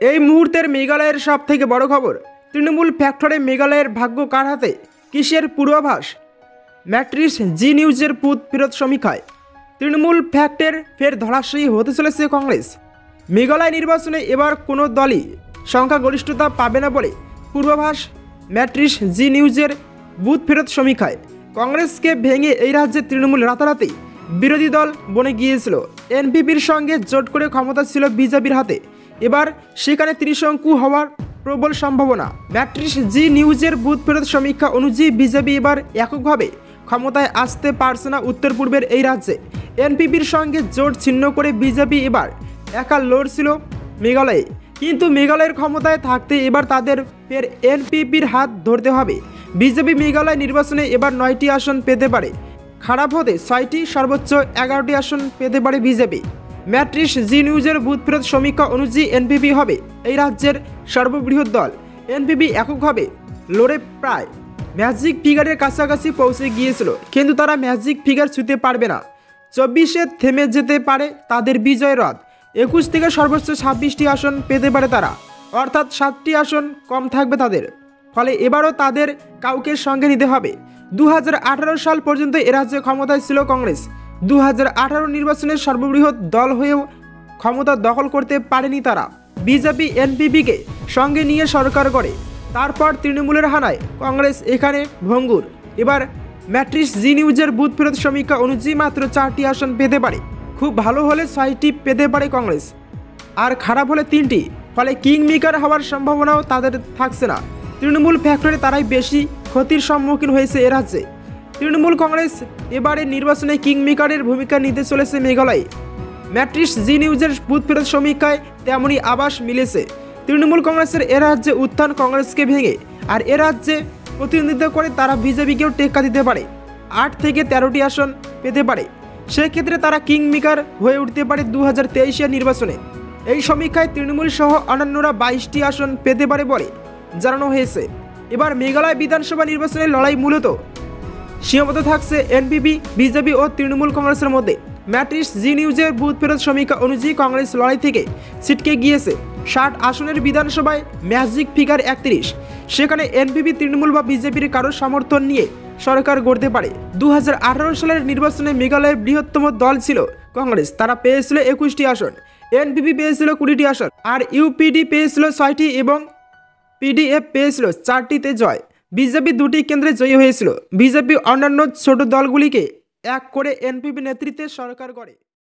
এই মুহূর্তের মেঘালয়ের সব থেকে বড় খবর, তৃণমূল ফ্যাক্টরে মেঘালয়ের ভাগ্য কার হাতে? কিসের পূর্বাভাস? ম্যাট্রিস জি নিউজের পুত ফেরত সমীক্ষায়। তৃণমূল ফ্যাক্টের ফের ধরাশয়ী হতে চলেছে কংগ্রেস। মেঘালয় নির্বাচনে এবার কোনো দলই সংখ্যাগরিষ্ঠতা পাবে না বলে পূর্বাভাস ম্যাট্রিস জি নিউজের বুথ ফেরত সমীক্ষায়। কংগ্রেসকে ভেঙে এই রাজ্যে তৃণমূল রাতারাতি বিরোধী দল বনে গিয়েছিল। এনপিপির সঙ্গে জোট করে ক্ষমতা ছিল বিজেপির হাতে। এবার সেখানে ত্রিশঙ্কু হওয়ার প্রবল সম্ভাবনা। ম্যাট্রিস জি নিউজের বুথ ফেরত সমীক্ষা অনুযায়ী বিজেপি এবার এককভাবে ক্ষমতায় আসতে পারছে না উত্তর পূর্বের এই রাজ্যে। এনপিপির সঙ্গে জোট ছিন্ন করে বিজেপি এবার একা লড়ছিল মেঘালয়ে। কিন্তু মেঘালয়ের ক্ষমতায় থাকতে এবার তাদের ফের এনপিপির হাত ধরতে হবে। বিজেপি মেঘালয় নির্বাচনে এবার নয়টি আসন পেতে পারে। খারাপ হতে ছয়টি, সর্বোচ্চ এগারোটি আসন পেতে পারে বিজেপি। ম্যাট্রিস জি নিউজের বুথ ফেরত সমীক্ষা অনুযায়ী এনপিপি হবে। এই রাজ্যের সর্ববৃহৎ দল এনপিপি এককভাবে লড়ে প্রায় ম্যাজিক ফিগারের কাছাকাছি পৌঁছে গিয়েছিল, কিন্তু তারা ম্যাজিক ফিগার ছুঁতে পারবে না। চব্বিশে থেমে যেতে পারে তাদের বিজয় রথ। একুশ থেকে সর্বোচ্চ ছাব্বিশটি আসন পেতে পারে তারা। অর্থাৎ সাতটি আসন কম থাকবে তাদের। ফলে এবারও তাদের কাউকে সঙ্গে নিতে হবে। দু হাজার আঠারো সাল পর্যন্ত এ রাজ্যে ক্ষমতায় ছিল কংগ্রেস। দু হাজার আঠারো নির্বাচনের সর্ববৃহৎ দল হয়েও ক্ষমতা দখল করতে পারেনি তারা। বিজেপি, এনপিপিকে সঙ্গে নিয়ে সরকার করে তারপর তৃণমূলের হানায় কংগ্রেস এখানে ভঙ্গুর। এবার ম্যাট্রিস জি নিউজের বুথ ফেরত সমীক্ষা অনুযায়ী মাত্র চারটি আসন পেতে পারে। খুব ভালো হলে ছয়টি পেতে পারে কংগ্রেস। আর খারাপ হলে তিনটি। ফলে কিং মেকার হওয়ার সম্ভাবনাও তাদের থাকছে না। তৃণমূল ফ্যাক্টরে তারাই বেশি ক্ষতির সম্মুখীন হয়েছে এ রাজ্যে। তৃণমূল কংগ্রেস এবারে নির্বাচনে কিং মেকারের ভূমিকা নিতে চলেছে মেঘালয়ে। ম্যাট্রিস জি নিউজের বুথ ফেরত সমীক্ষায় তেমনই আবাস মিলেছে। তৃণমূল কংগ্রেসের এ রাজ্যে উত্থান কংগ্রেসকে ভেঙে, আর এ রাজ্যে প্রতিনিধিত্ব করে তারা বিজেপিকেও টেক্কা দিতে পারে। আট থেকে তেরোটি আসন পেতে পারে। সেক্ষেত্রে তারা কিং মেকার হয়ে উঠতে পারে দু হাজার নির্বাচনে। এই সমীক্ষায় তৃণমূল সহ অন্যান্যরা বাইশটি আসন পেতে পারে বলে জানানো হয়েছে। এবার মেঘালয় বিধানসভা নির্বাচনের লড়াই মূলত সীমাবদ্ধ থাকছে এনপিপি বিজেপি ও তৃণমূল কংগ্রেসের মধ্যে। ম্যাট্রিস জি নিউজের বুথ ফেরত সমীক্ষা অনুযায়ী কংগ্রেস লড়াই থেকে ছিটকে গিয়েছে ষাট আসনের বিধানসভায় ম্যাজিক ফিগার একত্রিশ। সেখানে এনপিপি তৃণমূল বা বিজেপির কারও সমর্থন নিয়ে সরকার গড়তে পারে। দু হাজার আঠারো সালের নির্বাচনে মেঘালয়ের বৃহত্তম দল ছিল কংগ্রেস। তারা পেয়েছিল একুশটি আসন। এনপিপি পেয়েছিল কুড়িটি আসন। আর ইউপিডি পেয়েছিল ছয়টি এবং পিডিএফ পেয়েছিল চারটিতে জয়। বিজেপি দুটি কেন্দ্রে জয়ী হয়েছিল। বিজেপি অন্যান্য ছোট দলগুলিকে এক করে এনপিপি নেতৃত্বে সরকার গড়ে।